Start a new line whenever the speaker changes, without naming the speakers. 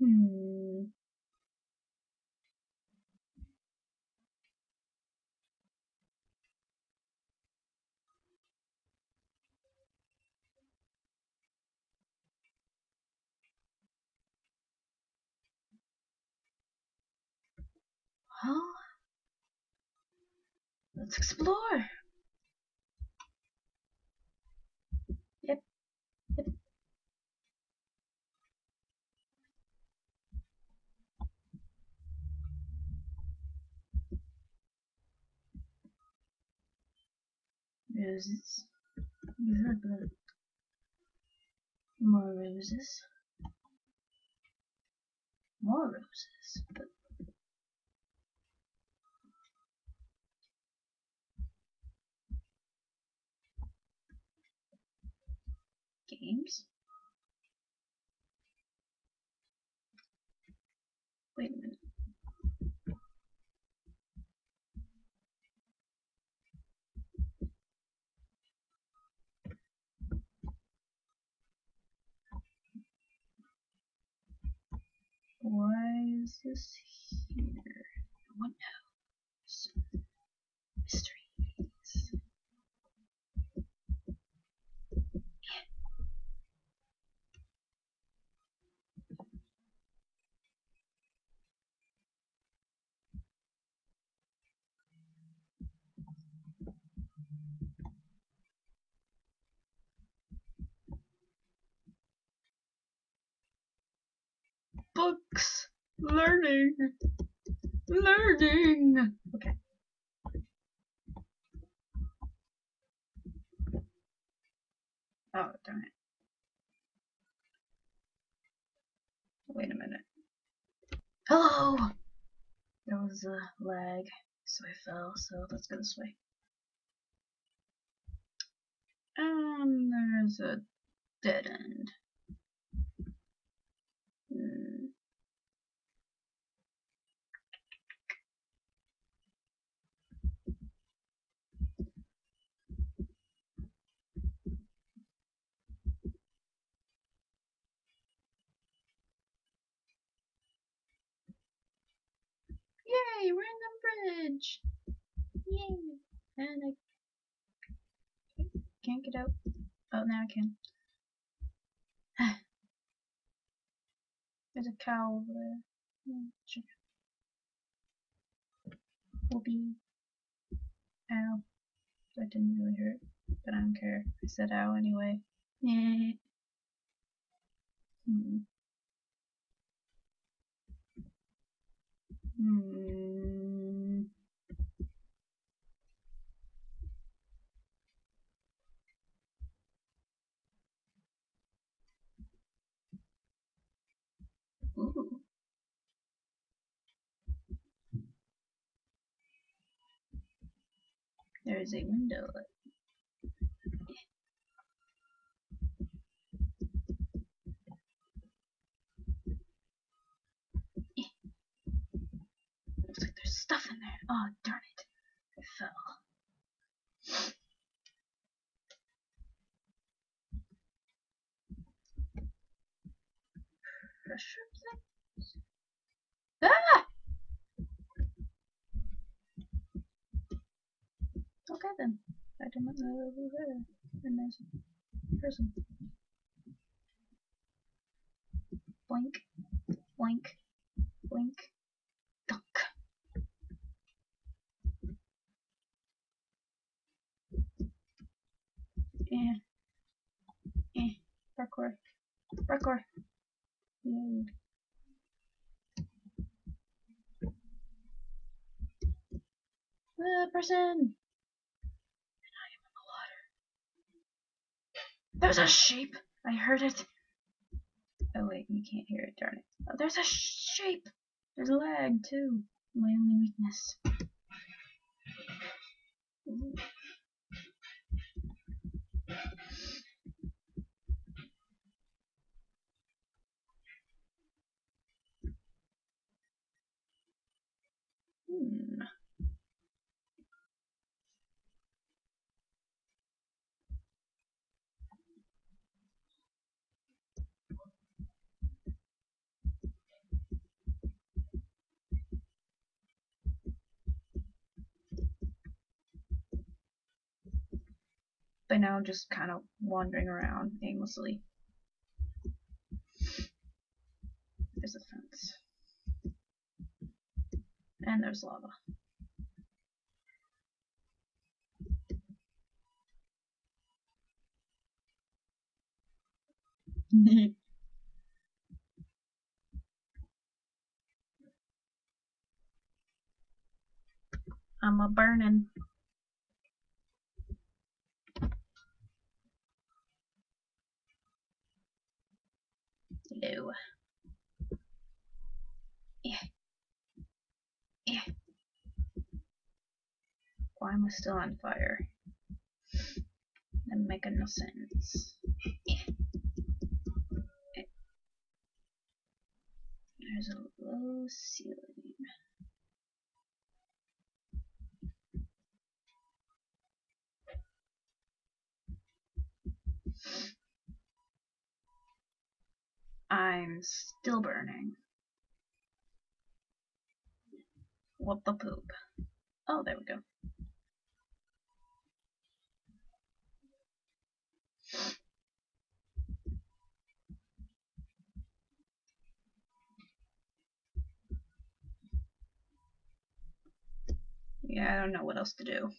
Hmm. Well, let's explore. Roses. More roses. More roses. But games. Wait a minute. Is this here? No one knows. Mysteries. Books. Learning. Learning. Okay. Oh, darn it. Wait a minute. Hello! There was a lag, so I fell, so let's go this way. And there's a dead end. Hmm. Yay, we're in the bridge! Yay! And I can't get out. Oh, now I can. There's a cow over there. Hmm, chicken. Whoopee. Ow. That didn't really hurt, but I don't care. I said ow anyway. Hmm. Hmm. Is a window. Looks like there's stuff in there. Oh, darn it. I fell. Pressure things? Okay then. I did not know. And there's a person. Blink. Blink. Blink. Dunk. Eh. Eh. Parkour. Parkour. Yay. Uh, person! And I am in the water. There's a sheep! I heard it! Oh wait, you can't hear it, darn it. Oh, there's a sheep! There's lag too. My only weakness. Ooh. But now I'm just kind of wandering around aimlessly. There's a fence. And there's lava. I'm a burning. Why am I still on fire? That making no sense. There's a low ceiling. I'm still burning. What the poop? Oh, there we go. I don't know what else to do.